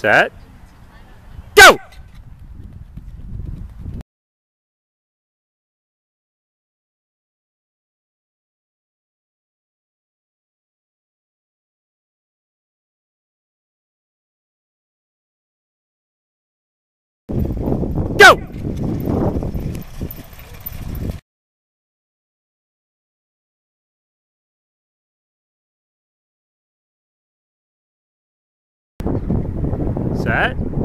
set, Set.